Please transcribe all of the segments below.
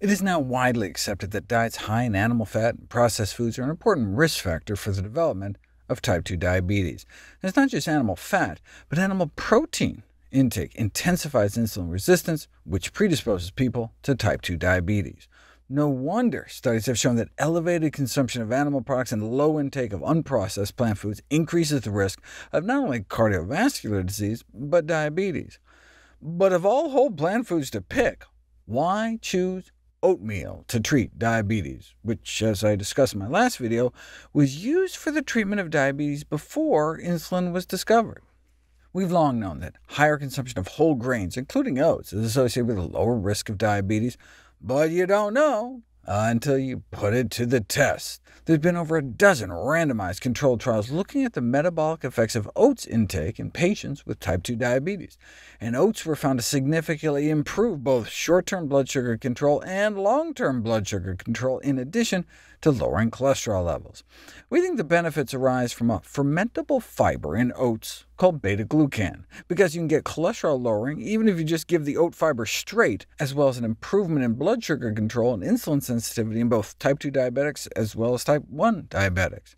It is now widely accepted that diets high in animal fat and processed foods are an important risk factor for the development of type 2 diabetes. And it's not just animal fat, but animal protein intake intensifies insulin resistance, which predisposes people to type 2 diabetes. No wonder studies have shown that elevated consumption of animal products and low intake of unprocessed plant foods increases the risk of not only cardiovascular disease, but diabetes. But of all whole plant foods to pick, why choose oatmeal to treat diabetes, which, as I discussed in my last video, was used for the treatment of diabetes before insulin was discovered. We've long known that higher consumption of whole grains, including oats, is associated with a lower risk of diabetes, but you don't know uh, until you put it to the test. There's been over a dozen randomized controlled trials looking at the metabolic effects of oats intake in patients with type 2 diabetes, and oats were found to significantly improve both short-term blood sugar control and long-term blood sugar control, in addition to lowering cholesterol levels. We think the benefits arise from a fermentable fiber in oats called beta-glucan, because you can get cholesterol lowering even if you just give the oat fiber straight, as well as an improvement in blood sugar control and insulin sensitivity in both type 2 diabetics as well as type 1 diabetics.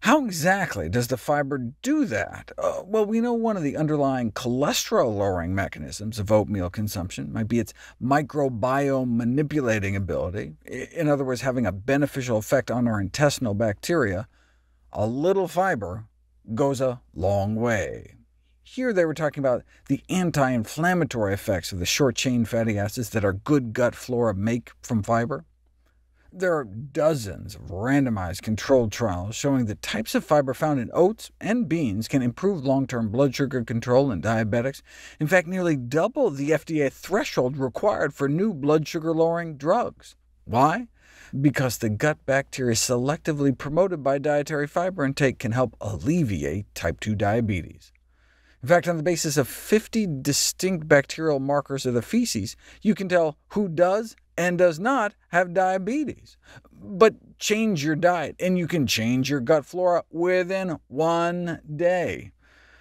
How exactly does the fiber do that? Uh, well, we know one of the underlying cholesterol-lowering mechanisms of oatmeal consumption might be its microbiome manipulating ability, in other words, having a beneficial effect on our intestinal bacteria. A little fiber goes a long way. Here they were talking about the anti-inflammatory effects of the short-chain fatty acids that our good gut flora make from fiber. There are dozens of randomized controlled trials showing that types of fiber found in oats and beans can improve long-term blood sugar control in diabetics, in fact nearly double the FDA threshold required for new blood sugar-lowering drugs. Why? Because the gut bacteria selectively promoted by dietary fiber intake can help alleviate type 2 diabetes. In fact, on the basis of 50 distinct bacterial markers of the feces, you can tell who does and does not have diabetes. But change your diet, and you can change your gut flora within one day.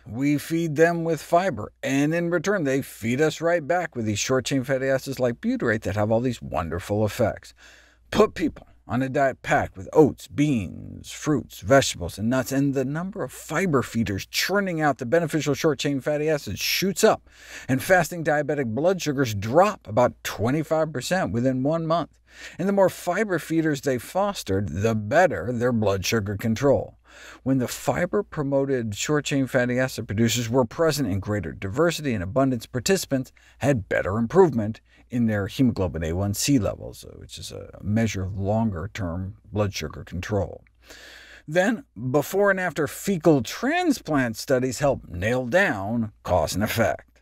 We feed them with fiber, and in return they feed us right back with these short-chain fatty acids like butyrate that have all these wonderful effects. Put people on a diet packed with oats, beans, fruits, vegetables, and nuts, and the number of fiber feeders churning out the beneficial short-chain fatty acids shoots up, and fasting diabetic blood sugars drop about 25% within one month. And the more fiber feeders they fostered, the better their blood sugar control. When the fiber-promoted short-chain fatty acid producers were present in greater diversity and abundance, participants had better improvement in their hemoglobin A1c levels, uh, which is a measure of longer-term blood sugar control. Then, before and after fecal transplant studies help nail down cause and effect.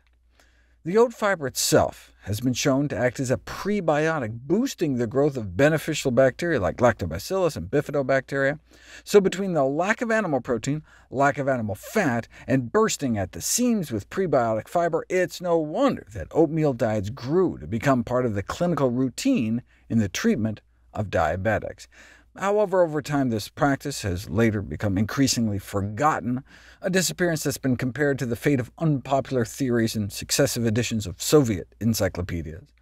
The oat fiber itself has been shown to act as a prebiotic, boosting the growth of beneficial bacteria like lactobacillus and bifidobacteria. So between the lack of animal protein, lack of animal fat, and bursting at the seams with prebiotic fiber, it's no wonder that oatmeal diets grew to become part of the clinical routine in the treatment of diabetics. However, over time this practice has later become increasingly forgotten, a disappearance that's been compared to the fate of unpopular theories in successive editions of Soviet encyclopedias.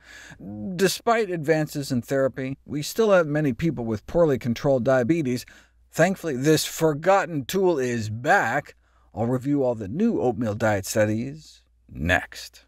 Despite advances in therapy, we still have many people with poorly controlled diabetes. Thankfully, this forgotten tool is back. I'll review all the new oatmeal diet studies next.